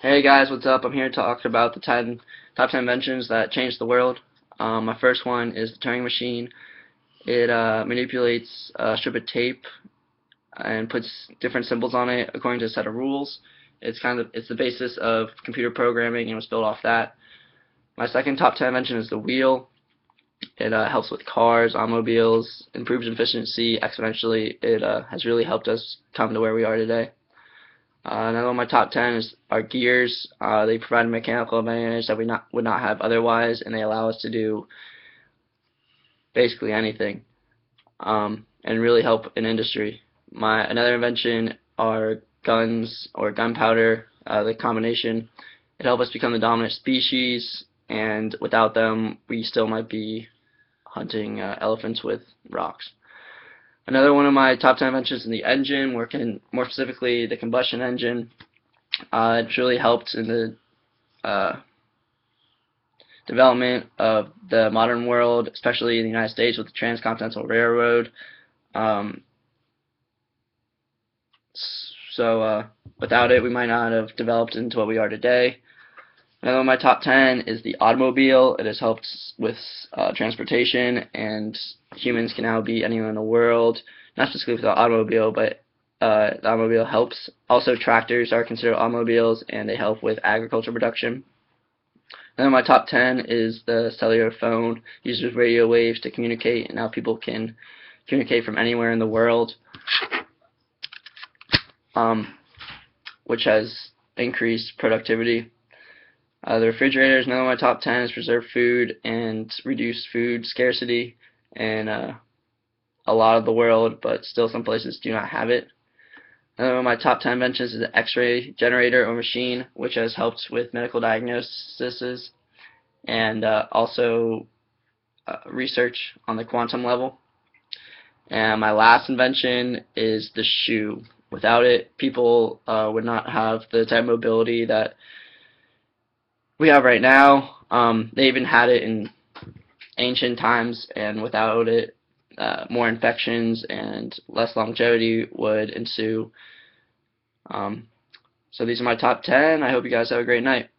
Hey guys, what's up? I'm here to talk about the 10 top 10 inventions that changed the world. Um, my first one is the Turing machine. It uh, manipulates a strip of tape and puts different symbols on it according to a set of rules. It's kind of it's the basis of computer programming and was built off that. My second top 10 invention is the wheel. It uh, helps with cars, automobiles, improves efficiency exponentially. It uh, has really helped us come to where we are today. Uh, another one of my top 10 is our gears. Uh, they provide a mechanical advantage that we not, would not have otherwise, and they allow us to do basically anything um, and really help an industry. My Another invention are guns or gunpowder, uh, the combination. It helped us become the dominant species, and without them, we still might be hunting uh, elephants with rocks. Another one of my top 10 inventions in the engine, working more specifically the combustion engine. Uh, it's really helped in the uh, development of the modern world, especially in the United States with the Transcontinental Railroad. Um, so uh, without it, we might not have developed into what we are today. Another one of my top 10 is the automobile. It has helped with uh, transportation, and humans can now be anywhere in the world, not specifically with the automobile, but uh, the automobile helps. Also, tractors are considered automobiles, and they help with agriculture production. Then my top 10 is the cellular phone. Uses radio waves to communicate, and now people can communicate from anywhere in the world, um, which has increased productivity. Uh, the refrigerator is another one of my top 10 is preserve food and reduce food scarcity in uh, a lot of the world, but still some places do not have it. Another one of my top 10 inventions is the X-ray generator or machine, which has helped with medical diagnoses and uh, also uh, research on the quantum level. And my last invention is the shoe. Without it, people uh, would not have the type of mobility that we have right now. Um, they even had it in ancient times, and without it, uh, more infections and less longevity would ensue. Um, so these are my top 10. I hope you guys have a great night.